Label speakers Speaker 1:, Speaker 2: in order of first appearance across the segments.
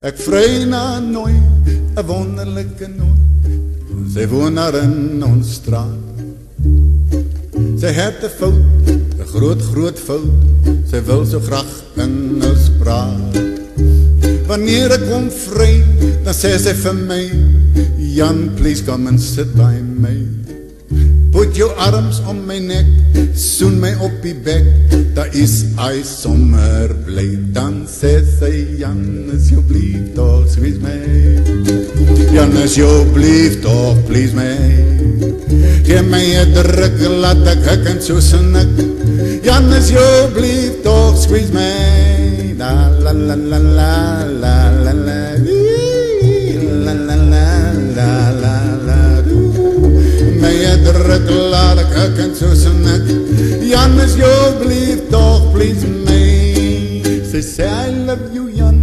Speaker 1: Ek vry na nooi, 'n wonderlike nooi. Sy woon daar in ons straat. Sy het 'n fout, 'n groot groot fout. Sy wil so graag in ons praat. Wanneer ek kom vry, dan sê sy vir my, "Jan, please come and sit by me." Put your arms om my nek, soen my op die bek, daar is hy sommer bly. Dan sê sy, Jan, is jou blief toch, squeeze my. Jan, is jou blief toch, please my. Geef my een druk, laat ek ek en so sinnik. Jan, is jou blief toch, squeeze my. La la la la la la la la la so sinnik Jan is blief toch please me Sy sê I love you Jan.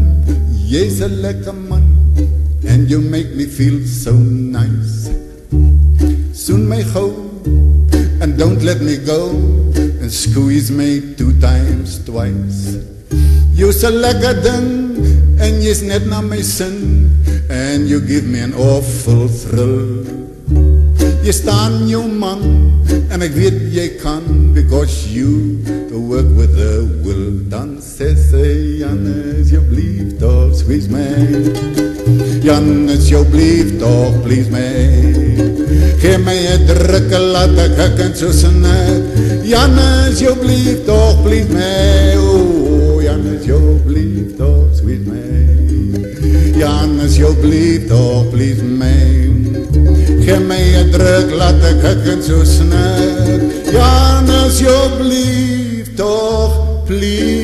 Speaker 1: Jy's a lekker man. And you make me feel so nice. Soon my gauw And don't let me go. And squeeze me two times twice. You's a lekker ding En jy's net na my sin And you give me an awful thrill Jy staan jou man en ek weet jy kan because you work with the will dan sê sy Jan is jou blief toch squeeze me. Jan is jou blief toch please me. Geef my een drukke laat ek ek en so sinne Jan is jou blief toch please me. Oh, Jan is jou blief toch squeeze me. Jan is jou blief toch please my Η γλυκά του κόκκινου σνεφ, η γαρνέζια οπλίφ, τοπλίφ.